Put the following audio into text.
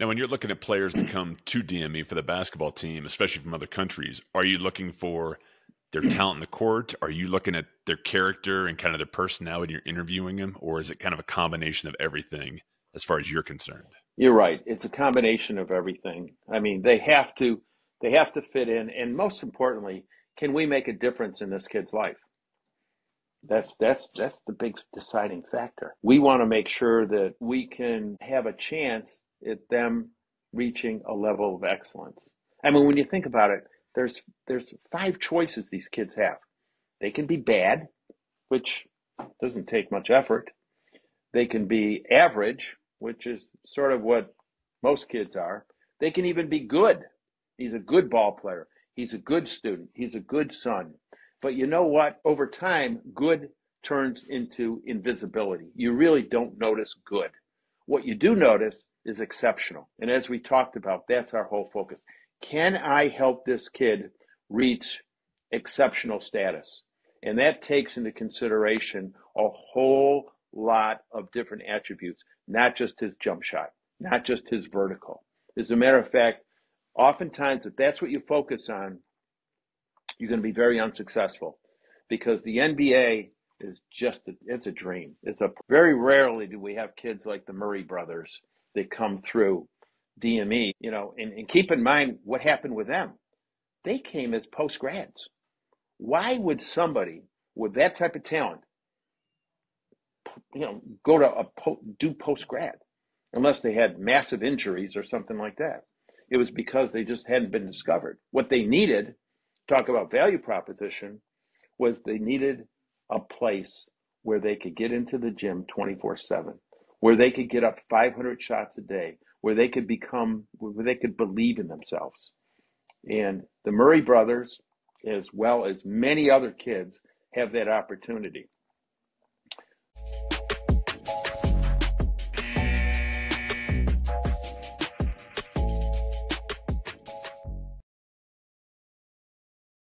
Now, when you're looking at players to come to DME for the basketball team, especially from other countries, are you looking for their talent in the court? Are you looking at their character and kind of their personality you're interviewing them? Or is it kind of a combination of everything as far as you're concerned? You're right. It's a combination of everything. I mean, they have to they have to fit in and most importantly, can we make a difference in this kid's life? That's that's that's the big deciding factor. We want to make sure that we can have a chance at them reaching a level of excellence. I mean, when you think about it, there's there's five choices these kids have. They can be bad, which doesn't take much effort. They can be average, which is sort of what most kids are. They can even be good. He's a good ball player. He's a good student. He's a good son. But you know what? Over time, good turns into invisibility. You really don't notice good. What you do notice is exceptional. And as we talked about, that's our whole focus. Can I help this kid reach exceptional status? And that takes into consideration a whole lot of different attributes, not just his jump shot, not just his vertical. As a matter of fact, oftentimes, if that's what you focus on, you're going to be very unsuccessful because the NBA is just a, it's a dream. It's a very rarely do we have kids like the Murray brothers that come through DME, you know, and, and keep in mind what happened with them. They came as post grads. Why would somebody with that type of talent, you know, go to a po- do post grad unless they had massive injuries or something like that? It was because they just hadn't been discovered. What they needed, talk about value proposition, was they needed a place where they could get into the gym 24 7, where they could get up 500 shots a day, where they could become, where they could believe in themselves. And the Murray brothers, as well as many other kids, have that opportunity.